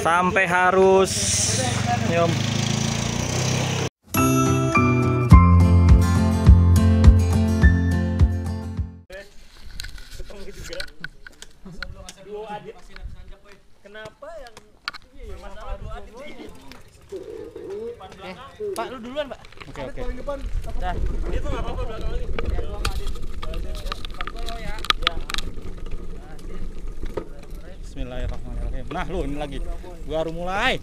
sampai harus Yom. Nah lu ini lagi. Baru mulai.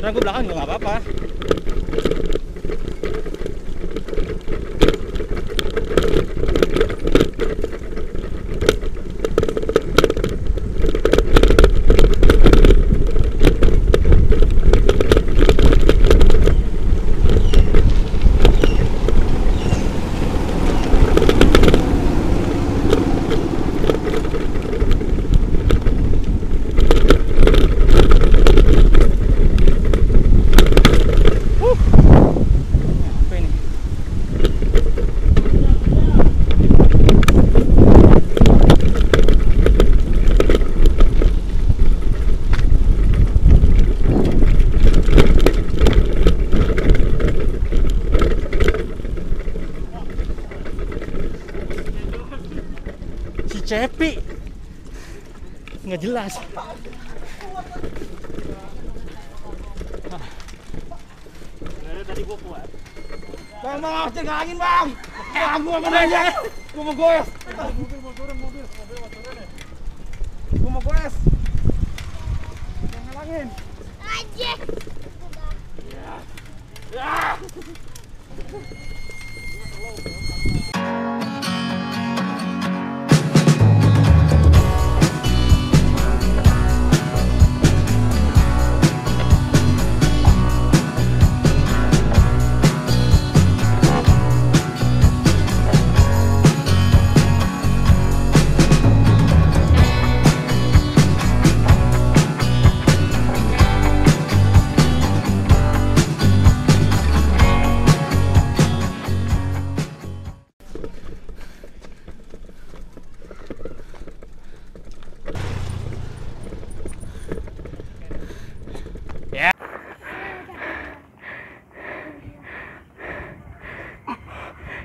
Sebenarnya gue belakang juga nggak apa-apa. Apa ini? Si Cepi nggak jelas. tadi gua kuat. Bang, bang, harus cegah angin, Bang. Bang, gua mau nanya. Gua mau goes. Gua mau goes. Jangan. Aja. Ya. Ya.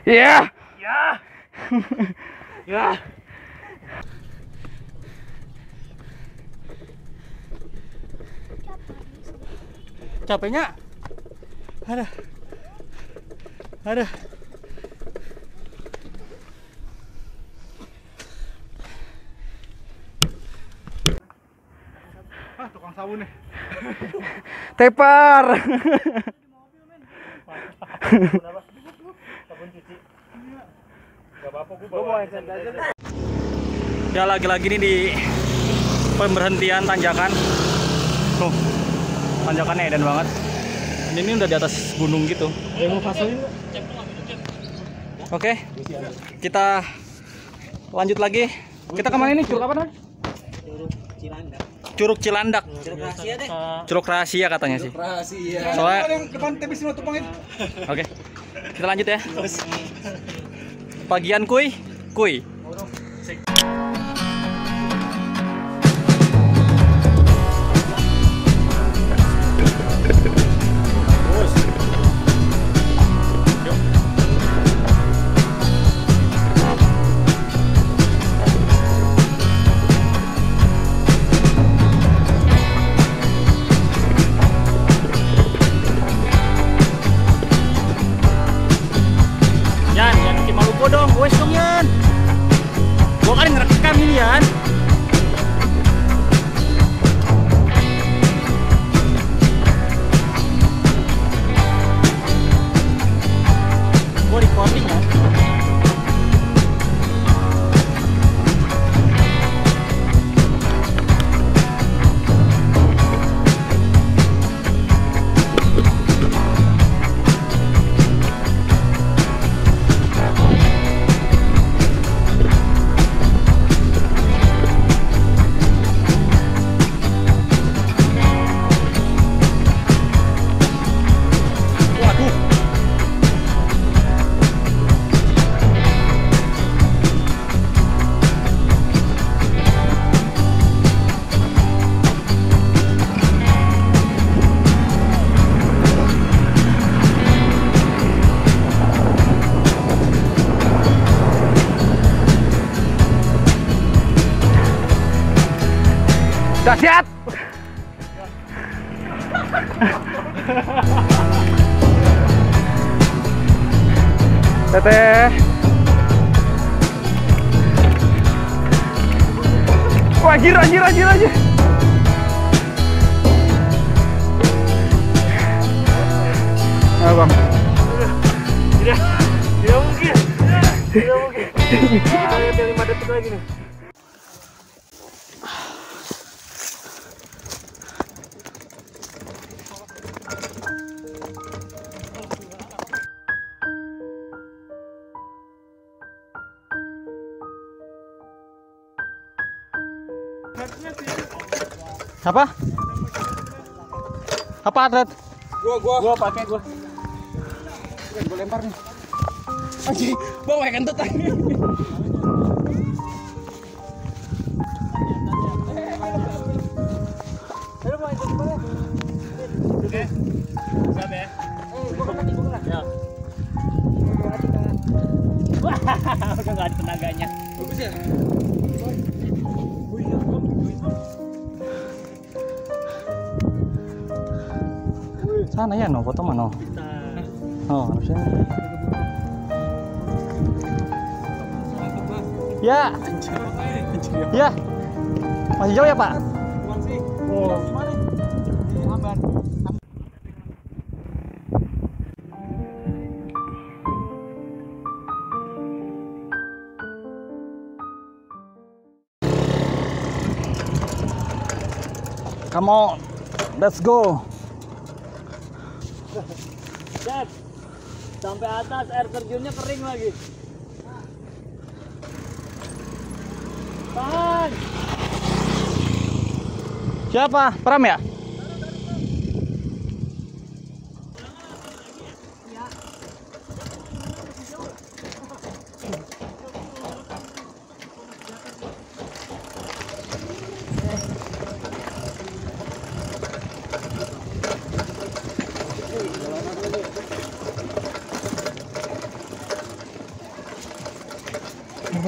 Ya. Capeknya? Ada. Aduh. Ah, tukang sabun nih. Tepar. Ya lagi-lagi ini di pemberhentian tanjakan. Tuh. Tanjakannya edan banget. Ini, ini udah di atas gunung gitu. Oke. Kita lanjut lagi. Kita ke mana ini? Curug apa namanya? Curug Cilandak. Curug rahasia katanya sih. Soalnya yang depan TV semua tupang itu. Oke. Kita lanjut ya. Bagian kuy, kuy. Dahsyat. Teteh. Wah, anjir, anjir, anjir. Nah, bang. Tidak mungkin. Tidak mungkin. Ada lima detik lagi nih. Apa? Apa atlet? Gua gua gua pakai gua. Gua lempar nih. Anjing, bawa kentut tadi. Oke. Siap ya. Wah, udah nggak ada tenaganya. Bagus ya? Sana ya no, mana? Oh, harusnya. Ya. Ya. Masih jauh ya, Pak? Aman. Come on. Let's go. Cek. Sampai atas air terjunnya kering lagi. Tahan. Siapa? Pram ya?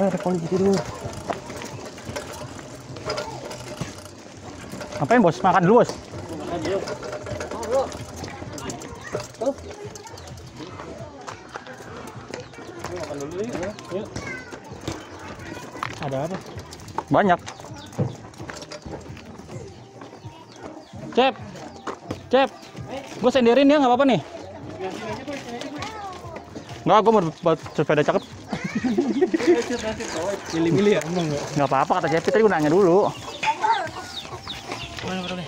Dulu. Ngapain bos? Makan dulu bos. Ada apa? Banyak. Cep. Cep. Gue senderin ya nggak apa-apa nih. Nggak, gue mau buat sepeda cakep. Milih-milih ya? Emang enggak? Nggak apa-apa kata Cepi tadi gue nanya dulu. Mana berapa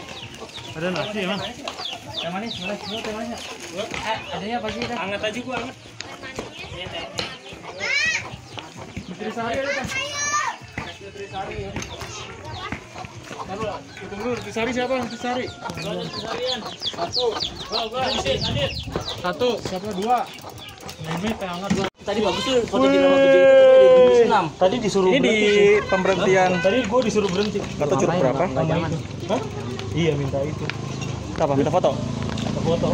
Ada nasi emang? Yang manis, boleh. Lu teh manisnya? Eh, adanya apa sih? Anget aja gua anget. Putri Sari ada kan? Putri Sari ya. Hitung dulu. Siapa? Satu. Gua, gua. Satu. Siapa? Dua. Mehmet teh hangat dua. Tadi bagus tuh foto di itu tadi di bus enam. Tadi disuruh Ini di pemberhentian Tadi gua disuruh berhenti. Kata curug berapa? Hah? Iya minta itu. Apa? Minta foto? Foto foto.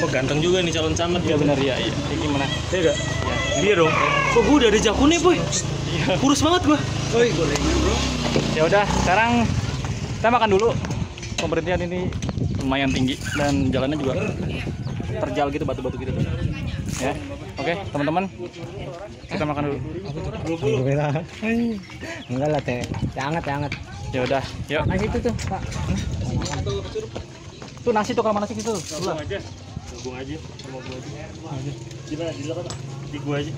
Oh ganteng juga nih calon camat. Iya benar ya. Iya. Ini gimana? Iya enggak? Dia dong. Kok gua udah ada jakune boy? Kurus banget gua. Ya udah, sekarang kita makan dulu. Pemberhentian ini lumayan tinggi dan jalannya juga terjal gitu batu-batu gitu. Ya. Oke, teman-teman. Kita makan dulu. Enggak lah teh. Teh hangat, teh hangat. Ya udah, yuk. Nasi itu tuh, Pak. Tuh nasi tuh kamar nasi situ. Sebelah. aja. Gabung aja gua aja. Gimana di belakang? Di gua aja.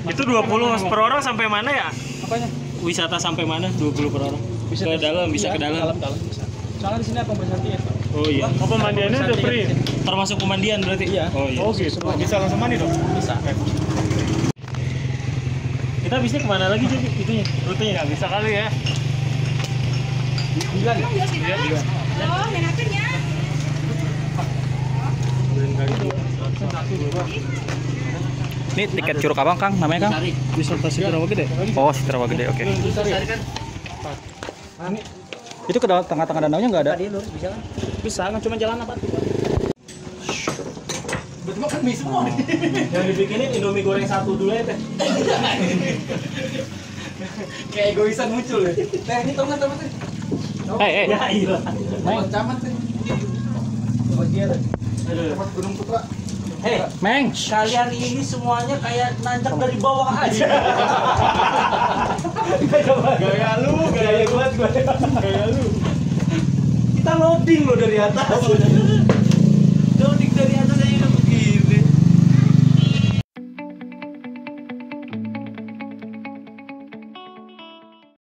Itu 20 per orang sampai mana ya? Apanya? Wisata sampai mana? 20 per orang. Bisa ke dalam, bisa ke dalam. dalam bisa. Soalnya di sini apa pemberhentian? Oh iya. Oh, pemandiannya udah free. Termasuk pemandian berarti? Iya. Oh iya. Oh gitu. Bisa langsung mandi dong? Bisa. Kita bisnya ke mana lagi jadi itunya? Rutenya nggak bisa kali ya? Oh, enakan ya. Ini tiket curug abang Kang, namanya Kang? Wisata Sidarawa Gede. Oh, Citra Gede, oke. Itu ke dalam tengah-tengah danaunya nggak ada? Bisa, kan cuma jalan apa? Betul kan bisa. Yang dibikinin Indomie goreng satu dulu ya teh. Kayak egoisan muncul ya. Teh ini tau nggak teman teh? Hei, hei. Ya iya. Camat teh. Bagian. Tempat Gunung Putra. Hei, Meng. kalian ini semuanya kayak nanjak dari bawah aja. Gaya lu, gaya gua, gaya lu. Kita loading loh dari atas.